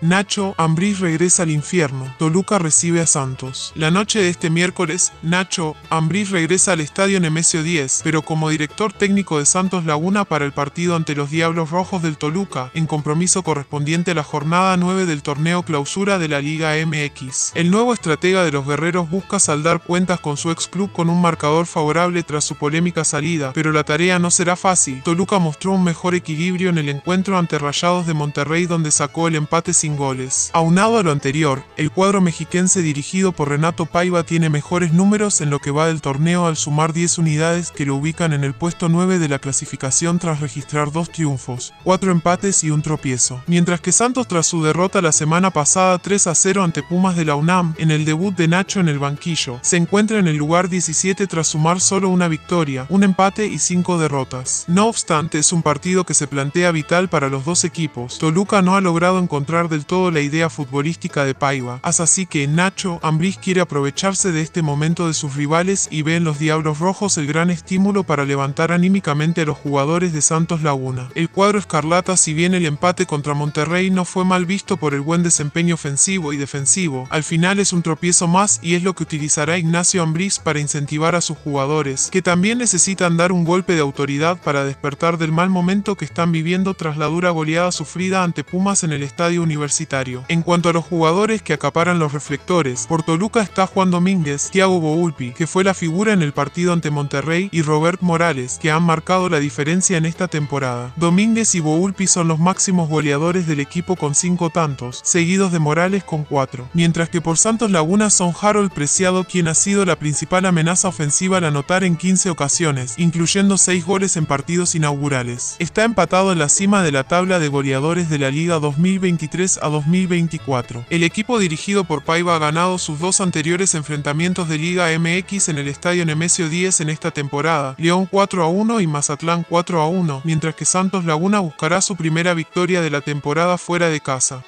Nacho Ambriz regresa al infierno. Toluca recibe a Santos. La noche de este miércoles, Nacho Ambriz regresa al estadio Nemesio 10, pero como director técnico de Santos Laguna para el partido ante los Diablos Rojos del Toluca, en compromiso correspondiente a la jornada 9 del torneo clausura de la Liga MX. El nuevo estratega de los guerreros busca saldar cuentas con su ex club con un marcador favorable tras su polémica salida, pero la tarea no será fácil. Toluca mostró un mejor equilibrio en el encuentro ante Rayados de Monterrey donde sacó el empate sin goles. Aunado a lo anterior, el cuadro mexiquense dirigido por Renato Paiva tiene mejores números en lo que va del torneo al sumar 10 unidades que lo ubican en el puesto 9 de la clasificación tras registrar dos triunfos, cuatro empates y un tropiezo. Mientras que Santos tras su derrota la semana pasada 3 a 0 ante Pumas de la UNAM en el debut de Nacho en el banquillo, se encuentra en el lugar 17 tras sumar solo una victoria, un empate y cinco derrotas. No obstante, es un partido que se plantea vital para los dos equipos. Toluca no ha logrado encontrar del todo la idea futbolística de Paiva, haz así que Nacho Ambriz quiere aprovecharse de este momento de sus rivales y ve en los Diablos Rojos el gran estímulo para levantar anímicamente a los jugadores de Santos Laguna. El cuadro escarlata, si bien el empate contra Monterrey no fue mal visto por el buen desempeño ofensivo y defensivo, al final es un tropiezo más y es lo que utilizará Ignacio Ambriz para incentivar a sus jugadores, que también necesitan dar un golpe de autoridad para despertar del mal momento que están viviendo tras la dura goleada sufrida ante Pumas en el estadio En cuanto a los jugadores que acaparan los reflectores, por Toluca está Juan Domínguez, Thiago Boulpi, que fue la figura en el partido ante Monterrey, y Robert Morales, que han marcado la diferencia en esta temporada. Domínguez y Boulpi son los máximos goleadores del equipo con 5 tantos, seguidos de Morales con 4, mientras que por Santos Laguna son Harold Preciado quien ha sido la principal amenaza ofensiva al anotar en 15 ocasiones, incluyendo 6 goles en partidos inaugurales. Está empatado en la cima de la tabla de goleadores de la Liga 2023 a 2024. El equipo dirigido por Paiva ha ganado sus dos anteriores enfrentamientos de Liga MX en el Estadio Nemesio 10 en esta temporada, León 4 a 1 y Mazatlán 4 a 1, mientras que Santos Laguna buscará su primera victoria de la temporada fuera de casa.